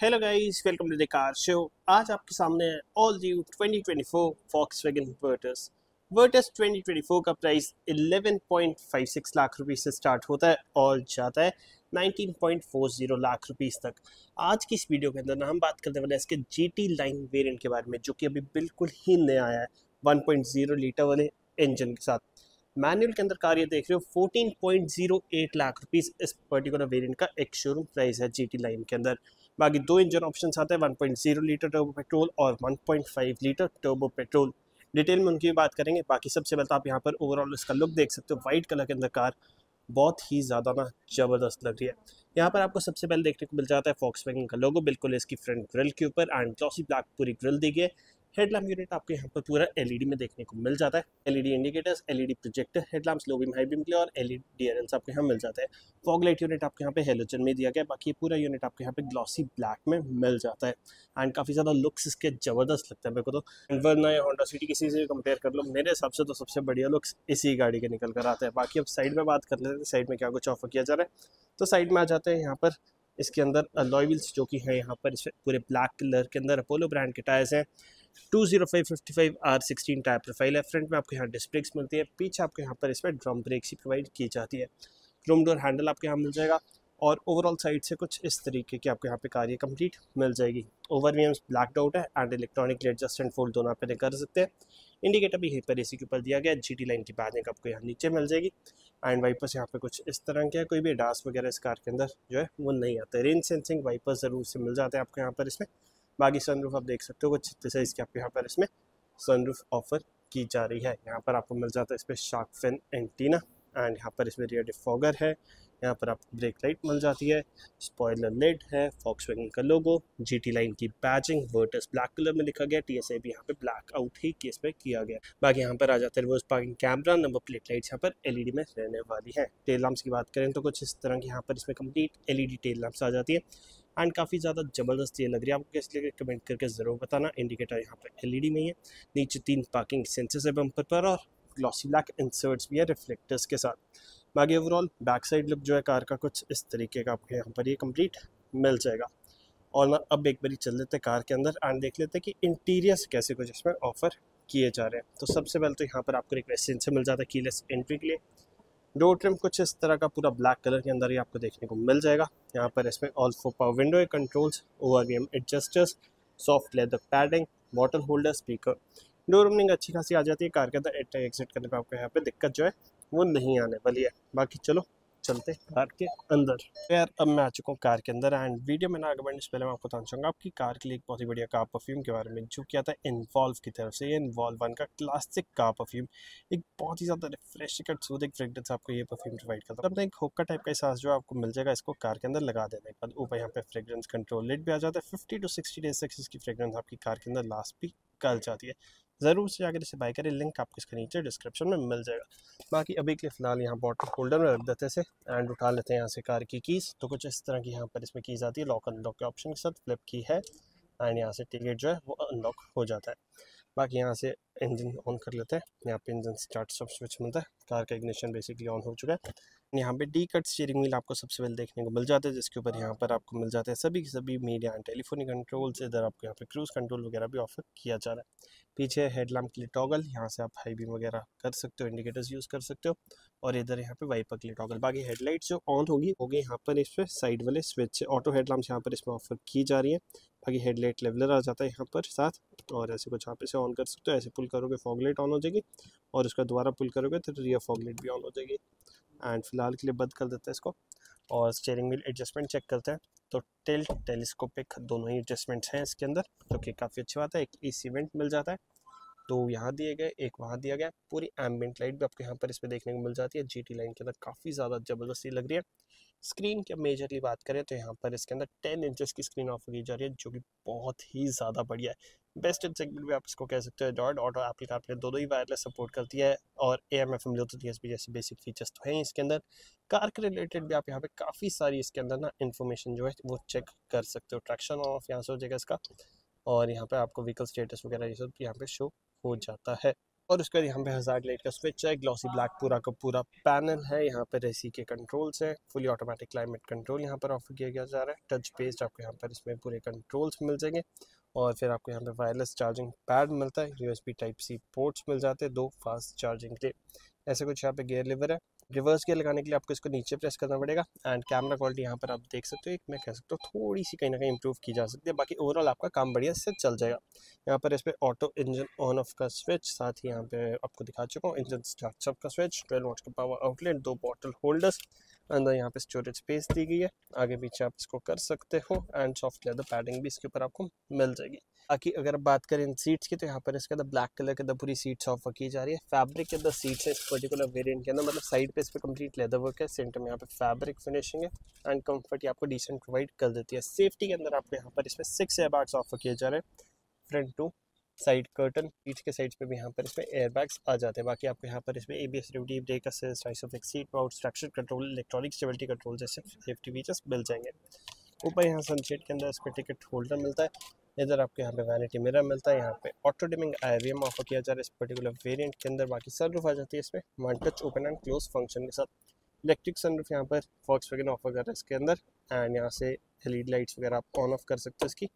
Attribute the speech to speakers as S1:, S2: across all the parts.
S1: Hello guys welcome to the car show आज आपके सामने है all new 2024 Volkswagen Virtus. Virtus 2024 का प्राइस 11.56 लाख रुपीस से स्टार्ट होता है और जाता है 19.40 लाख रुपीस तक। आज की इस वीडियो के अंदर ना हम बात करने वाले हैं इसके GT लाइन वेरिएंट के बारे में, जो कि अभी बिल्कुल ही नया आया है। 1.0 लीटर वाले इंजन के साथ। मैनुअल के अंदर कार ये देख रहे हो 14.08 लाख रुपीस इस पर्टिकुलर वेरिएंट का एक शोरूम प्राइस है जीटी लाइन के अंदर। बाकी दो इंजन ऑप्शन आते हैं 1.0 लीटर टर्बो पेट्रोल और 1.5 लीटर टर्बो पेट्रोल डिटेल में उनकी बात करेंगे। बाकी सबसे पहले तो आप यहाँ पर ओवरऑल इसका लुक देख सकते हो। वाइट कलर के अंदर कार बहुत ही ज़्यादा ना ज़बरदस्त लग रही है। यहाँ पर आपको सबसे पहले देखने को मिल जाता है फॉक्स का लोगो बिल्कुल इसकी फ्रंट ग्रिल के ऊपर एंड ग्लॉसी ब्लैक पूरी ग्रिल दी गई है। हेडलैम्प यूनिट आपको यहाँ पर पूरा एलईडी में देखने को मिल जाता है। LED indicators LED projector headlamps low beam high beam के और एलईडी डीआरएल्स आपको यहाँ मिल जाता है। फॉग लाइट यूनिट आपको यहाँ पे हेलोजन में दिया गया बाकी पूरा यूनिट आपको यहाँ पे ग्लॉसी ब्लैक में मिल जाता है। एंड काफ़ी ज़्यादा लुक्स इसके ज़बरदस्त लगता है मेरे को तो। वरना या होंडा सिटी किसी से कंपेयर कर लो। मेरे हिसाब से तो सबसे बढ़िया लुक्स इसी गाड़ी के निकल कर आते हैं। बाकी अब साइड में बात कर लेते हैं। साइड में क्या कुछ ऑफ़र किया जा रहा है? तो साइड में आ जाते हैं यहाँ पर। इसके अंदर अलॉय व्हील्स जो कि है यहाँ पर, इस पूरे ब्लैक कलर के अंदर अपोलो ब्रांड के टायर्स हैं। Two zero five fifty five R sixteen tyre profile है। फ्रंट में आपको यहाँ डिस्प्लेक्स मिलती है, पीछे आपको यहाँ पर इसमें ड्रम ब्रेक्स ही प्रोवाइड की जाती है। क्रोम डोर हैंडल आपको यहाँ मिल जाएगा और ओवरऑल साइड से कुछ इस तरीके की आपको यहाँ पे कार ये कंप्लीट मिल जाएगी। ओवर वी ब्लैक डाउट है and electronic adjust and fold दोनों आप कर सकते हैं। इंडिकेटर भी यहीं पर एसी के ऊपर दिया गया जी टी लाइन की बैजिंग आपको यहाँ नीचे मिल जाएगी। एंड वाइपर्स यहाँ पे कुछ इस तरह के कोई भी डास वगैरह इस कार के अंदर जो है वो नहीं आता। रेन सेंसिंग वाइपर ज़रूर से मिल जाते हैं आपको यहाँ पर इसमें। बाकी सनरूफ आप देख सकते हो, कुछ साइज़ के आपको यहाँ पर इसमें सनरूफ ऑफ़र की जा रही है। यहाँ पर आपको मिल जाता है इसमें शार्क फिन एंटीना एंड यहाँ पर इसमें रियर डिफॉगर है। यहाँ पर आपको ब्रेक लाइट मिल जाती है स्पॉयलर लेड है फॉक्स का लोगो जीटी लाइन की बैजिंग वर्टस ब्लैक कलर में लिखा गया टीएसआई भी यहाँ पे ब्लैक आउट ही केस में किया गया। बाकी यहाँ पर आ जाता है reverse parking camera number plate lights यहाँ पर एलईडी में रहने वाली है। टेल लैम्प्स की बात करें तो कुछ इस तरह की यहाँ पर इसमें कंप्लीट एलईडी टेल लैम्प्स आ जाती है। एंड काफ़ी ज़्यादा ज़बरदस्त ये लग रही है। आपको कैसे लगे कमेंट करके ज़रूर बताना। इंडिकेटर यहाँ पर एलईडी में ही है। नीचे तीन पार्किंग सेंसर्स है बम्पर पर और ग्लॉसी ब्लैक इंसर्ट्स भी है रिफ्लेक्टर्स के साथ। बाकी ओवरऑल बैक साइड लुक जो है कार का कुछ इस तरीके का आपको यहाँ पर ये कंप्लीट मिल जाएगा। और ना अब एक बारी चल लेते हैं कार के अंदर एंड देख लेते हैं कि इंटीरियर्स कैसे कुछ इसमें ऑफ़र किए जा रहे हैं। तो सबसे पहले तो यहाँ पर आपको रिक्वेस्ट से मिल जाता है कीलेस एंट्री के लिए। डोर ट्रिम कुछ इस तरह का पूरा ब्लैक कलर के अंदर ही आपको देखने को मिल जाएगा। यहाँ पर इसमें all four power window controls ORVM adjusters soft leather padding bottle holder speaker door opening अच्छी खासी आ जाती है कार के अंदर एग्जिट करने पर आपको यहाँ पर दिक्कत जो है, वो नहीं आने वाली है। बाकी चलो चलते कार के अंदर। यार अब मैं आ चुका हूँ कार के अंदर एंड वीडियो में ना आगे बढ़ने से पहले मैं आपको बताना चाहूँगा आपकी कार के लिए एक बहुत ही बढ़िया कार परफ्यूम के बारे में, जो किया था इन्वॉल्व की तरफ़ से। इन्वॉल्व वन का क्लासिक कार परफ्यूम एक बहुत ही ज़्यादा रिफ्रेशिंग एंड सूदिंग फ्रेगरेंस आपको ये परफ्यूम प्रोवाइड करता है। अपना एक होका टाइप का एहसास जो आपको मिल जाएगा, इसको कार के अंदर लगा देने के बाद ऊपर यहाँ पे फ्रेगरेंस कंट्रोल लेट भी आ जाता है। फिफ्टी टू सिक्सटी डेज़ तक इसकी फ्रेगरेंस आपकी कार के अंदर लास्ट भी कर जाती है। ज़रूर से जाकर इसे बाई करें। लिंक आपको इसके नीचे डिस्क्रिप्शन में मिल जाएगा। बाकी अभी के फ़िलहाल यहाँ बॉटल होल्डर में रख देते से एंड उठा लेते हैं यहाँ से कार की कीज़ तो कुछ इस तरह की यहाँ पर इसमें कीज़ आती है। लॉक अनलॉक के ऑप्शन के साथ फ्लिप की है। एंड यहाँ से टिकट जो है वो अनलॉक हो जाता है। बाकी यहाँ से इंजन ऑन कर लेते हैं। यहाँ पे इंजन स्टार्ट सब स्विच मिलता है। कार का इग्निशन बेसिकली ऑन हो चुका है। यहाँ पे डी कट स्टीयरिंग व्हील आपको सबसे पहले देखने को मिल जाता है, जिसके ऊपर यहाँ पर आपको मिल जाते हैं सभी सभी मीडिया एंड टेलीफोनिक कंट्रोल्स इधर आपको यहाँ पे क्रूज़ कंट्रोल वगैरह भी ऑफ़र किया जा रहा है। पीछे हेडलैम्प के लिए टॉगल यहाँ से आप हाई बीम वगैरह कर सकते हो इंडिकेटर्स यूज़ कर सकते हो। और इधर यहाँ पे वाइपर के लिए टॉगल बाकी हेडलाइट जो ऑन होगी होगी यहाँ पर इस पर साइड वाले स्विच ऑटो हेडलैम्प्स यहाँ पर इसमें ऑफ़र की जा रही है। बाकी हेडलाइट लेवलर आ जाता है यहाँ पर साथ। और ऐसे कुछ आप इसे ऑन कर सकते हो। ऐसे पुल करोगे फॉगलाइट ऑन हो जाएगी। और उसका दोबारा पुल करोगे तो रियर फॉगलाइट भी ऑन हो जाएगी। एंड फ़िलहाल के लिए बंद कर देते हैं इसको। और स्टेयरिंग व्हील एडजस्टमेंट चेक करते हैं। तो टेल टेलीस्कोपिक दोनों ही एडजस्टमेंट्स हैं इसके अंदर, जो कि काफ़ी अच्छी बात है। एक ई सीमेंट मिल जाता है। तो यहाँ दिए गए, एक वहाँ दिया गया। पूरी एम्बियंट लाइट भी आपको यहाँ पर इसमें देखने को मिल जाती है। जी टी लाइन के अंदर काफ़ी ज़्यादा ज़बरदस्ती लग रही है। स्क्रीन की मेजरली बात करें तो यहाँ पर इसके अंदर टेन इंचज़ की स्क्रीन ऑफ़र की जा रही है, जो कि बहुत ही ज़्यादा बढ़िया है। बेस्ट इन सेगमेंट भी आप इसको कह सकते हो जॉर्ड ऑटो एप्पल कारप्ले दोनों ही वायरलेस सपोर्ट करती है और A M F M Bluetooth S जैसे बेसिक फीचर्स तो हैं इसके अंदर। कार के रिलेटेड भी आप यहाँ पे काफ़ी सारी इसके अंदर ना इन्फॉर्मेशन जो है वो चेक कर सकते हो। ट्रैक्शन ऑफ़ यहाँ से हो जाएगा इसका और यहाँ पे आपको व्हीकल स्टेटस वगैरह ये सब यहाँ पे शो हो जाता है। और उसके बाद यहाँ पे हज़ार लाइट का स्विच है ग्लॉसी ब्लैक पूरा का पूरा पैनल है। यहाँ पर रेसी के कंट्रोल्स हैं फुली ऑटोमेटिक क्लाइमेट कंट्रोल यहाँ पर ऑफ़र किया गया जा रहा है। टच बेस्ड आपको यहाँ पर इसमें पूरे कंट्रोल्स मिल जाएँगे। और फिर आपको यहाँ पे वायरलेस चार्जिंग पैड मिलता है यूएसबी टाइप सी पोर्ट्स मिल जाते हैं, दो फास्ट चार्जिंग के। ऐसे कुछ यहाँ पे गेयर लिवर है। रिवर्स गियर लगाने के लिए आपको इसको नीचे प्रेस करना पड़ेगा एंड कैमरा क्वालिटी यहाँ पर आप देख सकते हो, एक मैं कह सकता हूँ थोड़ी सी कहीं ना कहीं इंप्रूव की जा सकती है। बाकी ओवरऑल आपका काम बढ़िया से चल जाएगा। यहाँ पर इस पर ऑटो इंजन ऑन ऑफ़ का स्विच साथ ही यहाँ पे आपको दिखा चुका हूँ इंजन स्टार्टअप का स्विच ट्वेल्व वोट का पावर आउटलेट दो बॉटल होल्डर्स अंदर यहाँ पे स्टोरेज स्पेस दी गई है। आगे पीछे आप इसको कर सकते हो एंड सॉफ्ट लेदर पैडिंग भी इसके ऊपर आपको मिल जाएगी। बाकी अगर बात करें सीट्स की तो यहाँ पर इसके अंदर ब्लैक कलर के अंदर पूरी सीट्स ऑफ़र की जा रही है। फैब्रिक के अंदर सीट्स है इस पर्टिकुलर वेरिएंट के अंदर मतलब साइड पे इस पर कंप्लीट लेदर वर्क है सेंटर में यहाँ पे फैब्रिक फिनिशिंग है एंड कंफर्ट आपको डिसेंट प्रोवाइड कर देती है। सेफ्टी के अंदर आपको यहाँ पर इसमें सिक्स एयर ऑफ़र किए जा रहे हैं। फ्रंट टू साइड कर्टन पीठ के साइड पे भी यहाँ पर इसमें एयर बैग्स आ जाते हैं। बाकी आपको यहाँ पर इसमें A B S duty brake assist seat mount structure control electronic stability control जैसे सेफ्टी फीचर्स मिल जाएँगे। ऊपर यहाँ सनशेड के अंदर इस पर टिकट होल्डर मिलता है। इधर आपके यहाँ पे वैनिटी मिरर मिलता है, यहाँ पे ऑटो डिमिंग आई ऑफ़र किया जा रहा है। इस पर्टिकुलर वेरिएंट के अंदर बाकी सनरूफ आ जाती है इसमें। One touch open and close function के साथ। इलेक्ट्रिक सनरूफ यहाँ पर फॉक्स वगैरह ऑफ़र कर रहा है इसके अंदर। एंड यहाँ से एल लाइट्स वगैरह आप ऑन ऑफ़ कर सकते हो इसकी।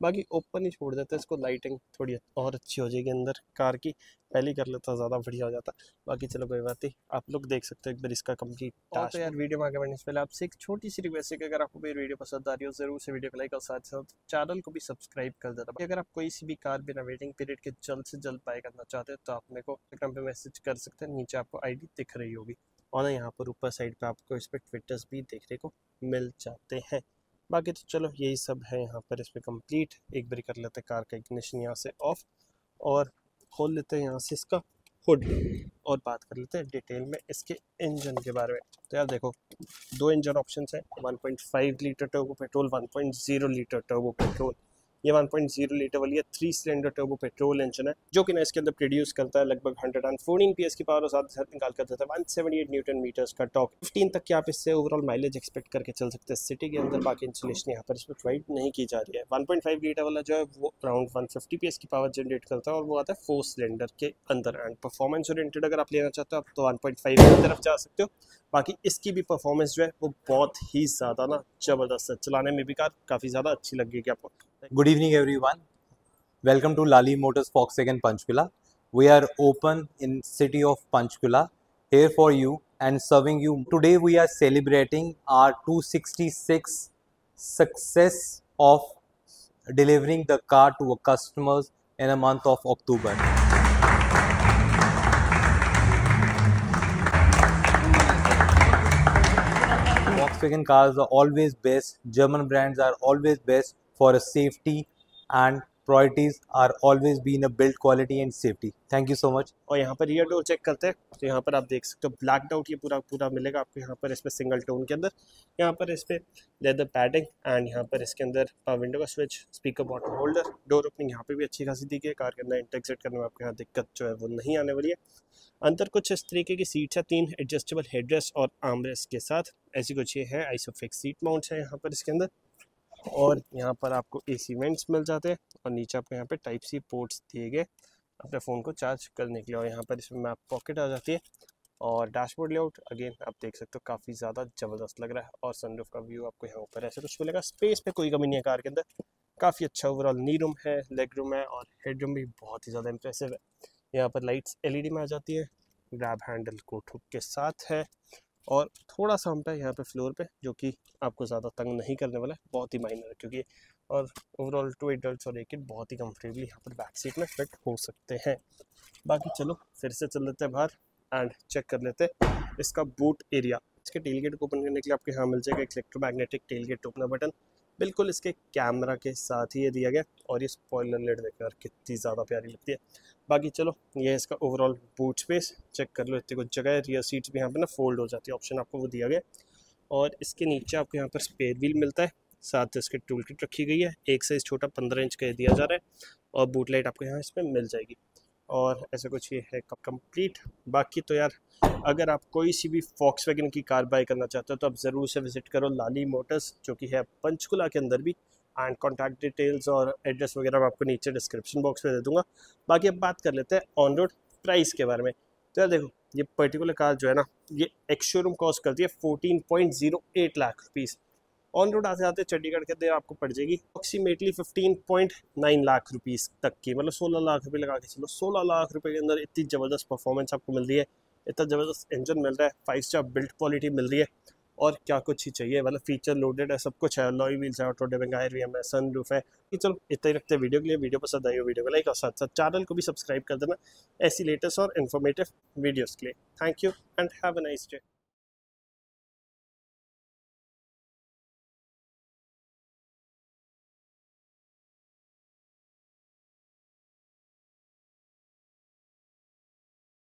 S1: बाकी ओपन ही छोड़ देते हैं इसको लाइटिंग थोड़ी और अच्छी हो जाएगी अंदर कार की। पहले कर लेता ज़्यादा बढ़िया हो जाता। बाकी चलो कोई बात नहीं आप लोग देख सकते हो एक बार इसका कंप्लीट तो यार वीडियो में आगे बढ़ने से पहले आपसे एक छोटी सी रिक्वेस्ट है कि अगर आपको मेरी वीडियो पसंद आ रही हो ज़रूर से वीडियो को लाइक और साथ साथ चैनल को भी सब्सक्राइब कर देना। अगर आप कोई सी भी कार बिना वेटिंग पीरियड के जल्द से जल्द बाय करना चाहते हो तो आप मेरे को इंस्टाग्राम पे मैसेज कर सकते हैं नीचे आपको आईडी दिख रही होगी। और यहाँ पर ऊपर साइड पर आपको इस पर ट्विटर्स भी देखने को मिल जाते हैं। बाकी तो चलो, यही सब है यहाँ पर। इसमें कंप्लीट एक बार कर लेते हैं कार का इग्निशन यहाँ से ऑफ़ और खोल लेते हैं यहाँ से इसका हुड और बात कर लेते हैं डिटेल में इसके इंजन के बारे में। तो यार देखो, दो इंजन ऑप्शंस हैं 1.5 litre turbo petrol 1.0 litre turbo petrol ये 1.0 लीटर वाली है three cylinder turbo petrol engine है, जो कि ना इसके अंदर प्रोड्यूस करता है लगभग 114 पीएस की पावर और साथ साथ निकाल कर देता है 178 न्यूटन मीटर्स का टॉक 15 तक की आप इससे ओवरऑल माइलेज एक्सपेक्ट करके चल सकते हैं? सिटी के अंदर बाकी इंसुलेशन यहाँ पर इसमें प्रोवाइड नहीं की जा रही है। वन लीटर वाला जो है, वो अराउंड वन फिफ्टी की पावर जनरेट करता है और वो आता है फोर सिलेंडर के अंदर. एंड परफॉर्मेंस ओरिएंटेड अगर आप लेना चाहते हो, आप तो वन पॉइंट फाइव की तरफ़ जा सकते हो। बाकी इसकी भी परफॉर्मेंस जो है, वो बहुत ही ज़्यादा ना ज़बरदस्त है। चलाने में भी कार काफ़ी ज़्यादा अच्छी लगेगी आपको।
S2: Good evening, everyone. Welcome to Lali Motors Volkswagen Panchkula. We are open in city of Panchkula here for you and serving you. Today we are celebrating our 266 success of delivering the car to our customers in a month of October. Volkswagen cars are always best, German brands are always best for a safety and priorities are always been a build quality and safety thank you so much
S1: और यहाँ पर rear door check करते हैं। तो यहाँ पर आप देख सकते हो ब्लैक आउट ये पूरा पूरा मिलेगा आपको यहाँ पर इसमें सिंगल टोन के अंदर। यहाँ पर इस पर लेदर पैडिंग एंड यहाँ पर इसके अंदर विंडो का switch speaker bottle holder door opening यहाँ पे भी अच्छी खासी दी गई कार के अंदर इंटेक्सेट करने में आपको यहाँ दिक्कत जो है वो नहीं आने वाली है। अंदर कुछ इस तरीके की सीट्स है, तीन एडजस्टेबल हेडरेस्ट और आमरेस्ट के साथ। ऐसी कुछ ये है आइसोफिक्स सीट माउंट्स है यहाँ पर इसके अंदर। और यहाँ पर आपको ए सी वेंट्स मिल जाते हैं और नीचे आपको यहाँ पे टाइप सी पोर्ट्स दिए गए अपने फ़ोन को चार्ज करने के लिए। और यहाँ पर इसमें मैप पॉकेट आ जाती है और डैशबोर्ड लेआउट अगेन आप देख सकते हो, काफ़ी ज़्यादा ज़बरदस्त लग रहा है और सनरूफ का व्यू आपको यहाँ ऊपर ऐसे कुछ मिलेगा। स्पेस पे कोई कमी नहीं है कार के अंदर। काफ़ी अच्छा ओवरऑल नी रूम है लेग रूम है और हेड रूम भी बहुत ही ज़्यादा इंप्रेसिव है। यहाँ पर लाइट्स एलईडी में आ जाती है। ग्रैब हैंडल को ठुक के साथ है। और थोड़ा सा हम पे यहाँ पे फ्लोर पे, जो कि आपको ज़्यादा तंग नहीं करने वाला है, बहुत ही माइनर है, क्योंकि और ओवरऑल टू एडल्ट और एक किड बहुत ही कम्फर्टेबली यहाँ पर बैक सीट में फिट हो सकते हैं। बाकी चलो, फिर से चल लेते हैं बाहर एंड चेक कर लेते हैं इसका बूट एरिया इसके टेल गेट को ओपन करने के लिए आपके यहाँ मिल जाएगा एक electromagnetic tail gate opener button बिल्कुल इसके कैमरा के साथ ही ये दिया गया और ये स्पॉइलर लेट देखकर कितनी ज़्यादा प्यारी लगती है। बाकी चलो, ये इसका ओवरऑल बूट स्पेस चेक कर लो, इतनी कुछ जगह है रियर सीट्स भी यहाँ पर ना फोल्ड हो जाती है ऑप्शन आपको वो दिया गया। और इसके नीचे आपको यहाँ पर स्पेयर व्हील मिलता है, साथ इसके टूल किट रखी गई है, एक साइज़ छोटा पंद्रह इंच का दिया जा रहा है, और बूट लाइट आपको यहाँ इसमें मिल जाएगी। और ऐसा कुछ ये है कंप्लीट बाकी तो यार अगर आप कोई सी भी फॉक्स वैगन की कार बाई करना चाहते हो तो आप ज़रूर से विज़िट करो लाली मोटर्स जो कि है पंचकुला के अंदर भी। एंड कॉन्टैक्ट डिटेल्स और एड्रेस वगैरह मैं आपको नीचे डिस्क्रिप्शन बॉक्स में दे दूँगा। बाकी अब बात कर लेते हैं ऑन रोड प्राइस के बारे में। तो यार देखो, ये पर्टिकुलर कार जो है ना, ये एक्स शोरूम कॉस्ट करती है fourteen point zero eight lakh rupees on road आते आते चंडीगढ़ के अंदर आपको पड़ जाएगी approximately fifteen point nine lakh rupees तक की। मतलब सोलह लाख रुपये लगा के चलो, सोलह लाख रुपये के अंदर इतनी ज़बरदस्त परफॉर्मेंस आपको मिल रही है। इतना ज़बरदस्त इंजन मिल रहा है फाइव स्टार बिल्ड क्वालिटी मिल रही है, और क्या कुछ ही चाहिए मतलब फीचर लोडेड है, सब कुछ है लॉई व्हील्स है ऑटो डेविंग आयर है सन रूफ है। कि चलो, इतना ही रखते हैं वीडियो के लिए वीडियो पसंद आई हो वीडियो को लाइक और साथ साथ चैनल को भी सब्सक्राइब कर देना, ऐसी लेटेस्ट और इन्फॉर्मेटिव वीडियोज़ के लिए। Thank you and have a nice day